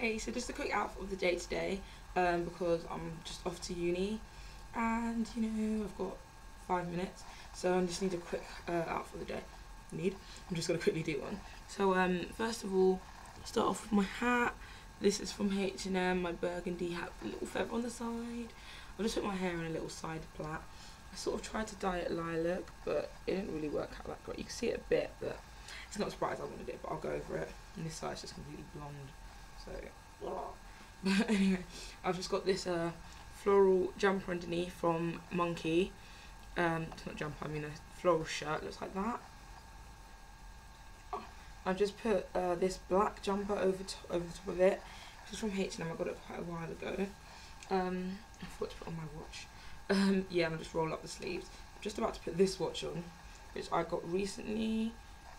Hey, so just a quick outfit of the day today, um, because I'm just off to uni, and you know I've got five minutes, so I just need a quick uh, outfit of the day. Need. I'm just gonna quickly do one. So um, first of all, start off with my hat. This is from H&M, my burgundy hat with a little feather on the side. I just put my hair in a little side plait. I sort of tried to dye it lilac, but it didn't really work out that great. You can see it a bit, but it's not as bright I wanted it, but I'll go over it. And this side's just completely blonde. So, but anyway, I've just got this uh, floral jumper underneath from Monki. Um, it's not jumper, I mean a floral shirt. Looks like that. I've just put uh, this black jumper over over the top of it. This is from H&M. I got it quite a while ago. Um, I forgot to put on my watch. Um, yeah, I'm just roll up the sleeves. I'm just about to put this watch on, which I got recently,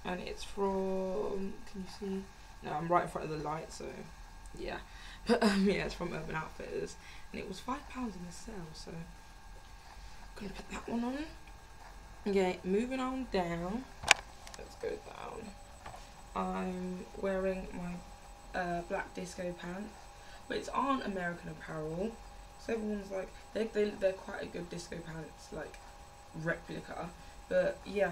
and it's from. Can you see? No, I'm right in front of the light, so yeah. But um, yeah, it's from Urban Outfitters, and it was five pounds in the sale. So I'm gonna put that one on. Okay, moving on down. Let's go down. I'm wearing my uh, black disco pants, but it's on American Apparel. So everyone's like, they they they're quite a good disco pants like replica. But yeah,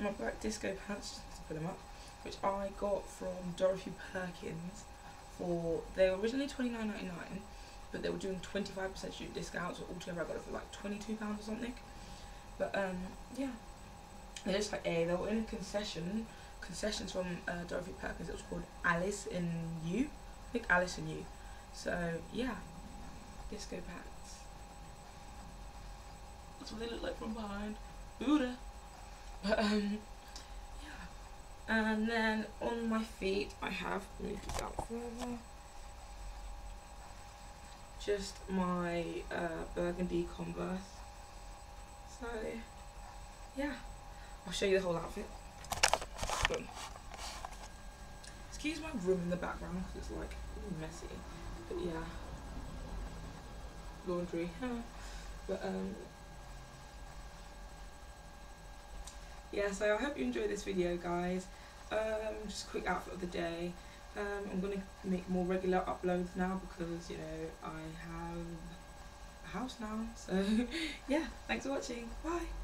my black disco pants, just put them up which I got from Dorothy Perkins for they were originally twenty nine ninety nine, but they were doing twenty five percent student discounts. So altogether, I got it for like twenty two pounds or something. But um, yeah, they're just like a they were in a concession concessions from uh, Dorothy Perkins. It was called Alice & You. I think Alice & You. So yeah, disco pants. That's what they look like from behind. Buddha. But um and then on my feet I have further. Just my uh, burgundy converse. So yeah. I'll show you the whole outfit. Boom. excuse my room in the background because it's like messy. But yeah. Laundry. But um yeah, so I hope you enjoyed this video, guys. Um, just a quick outfit of the day. Um, I'm going to make more regular uploads now because, you know, I have a house now. So, yeah, thanks for watching. Bye.